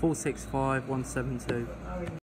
465 172.